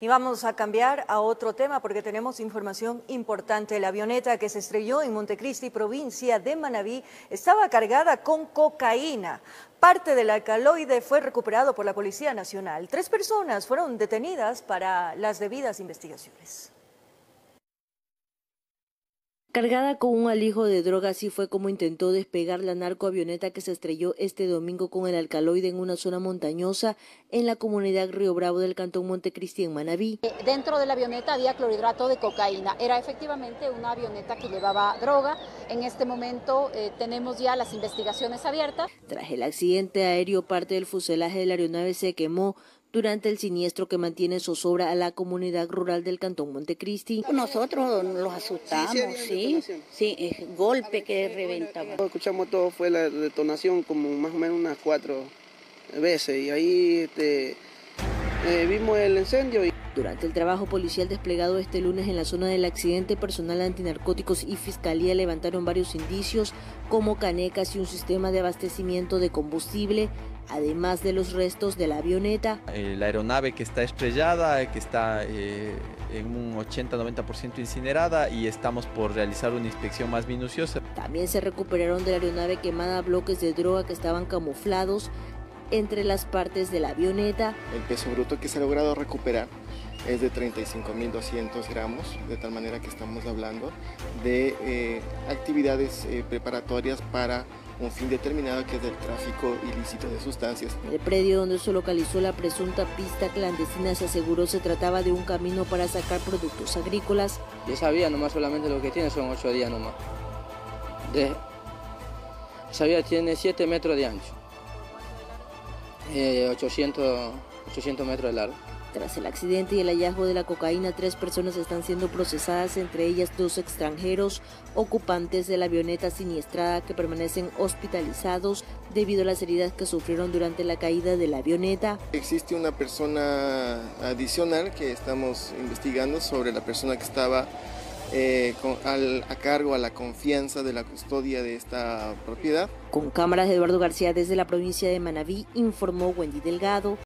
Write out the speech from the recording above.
Y vamos a cambiar a otro tema porque tenemos información importante. La avioneta que se estrelló en Montecristi, provincia de Manabí, estaba cargada con cocaína. Parte del alcaloide fue recuperado por la Policía Nacional. Tres personas fueron detenidas para las debidas investigaciones. Cargada con un alijo de droga, así fue como intentó despegar la narcoavioneta que se estrelló este domingo con el alcaloide en una zona montañosa en la comunidad Río Bravo del cantón Montecristi en Manabí. Eh, dentro de la avioneta había clorhidrato de cocaína. Era efectivamente una avioneta que llevaba droga. En este momento eh, tenemos ya las investigaciones abiertas. Tras el accidente aéreo, parte del fuselaje de la aeronave se quemó durante el siniestro que mantiene zozobra a la comunidad rural del Cantón Montecristi. Nosotros los asustamos, sí, sí, es golpe que reventaba. Escuchamos todo, fue la detonación como más o menos unas cuatro veces y ahí este, eh, vimos el incendio. Y... Durante el trabajo policial desplegado este lunes en la zona del accidente, personal antinarcóticos y fiscalía levantaron varios indicios como canecas y un sistema de abastecimiento de combustible, además de los restos de la avioneta. La aeronave que está estrellada, que está eh, en un 80-90% incinerada y estamos por realizar una inspección más minuciosa. También se recuperaron de la aeronave quemada bloques de droga que estaban camuflados entre las partes de la avioneta. El peso bruto que se ha logrado recuperar es de 35.200 gramos, de tal manera que estamos hablando de eh, actividades eh, preparatorias para un fin determinado que es el tráfico ilícito de sustancias. El predio donde se localizó la presunta pista clandestina se aseguró se trataba de un camino para sacar productos agrícolas. Ya sabía nomás solamente lo que tiene son 8 días nomás. De, sabía tiene 7 metros de ancho. 800, eh, 800 metros de largo. Tras el accidente y el hallazgo de la cocaína, tres personas están siendo procesadas, entre ellas dos extranjeros ocupantes de la avioneta siniestrada que permanecen hospitalizados debido a las heridas que sufrieron durante la caída de la avioneta. Existe una persona adicional que estamos investigando sobre la persona que estaba eh, a cargo, a la confianza de la custodia de esta propiedad. Con cámaras de Eduardo García desde la provincia de Manabí, informó Wendy Delgado,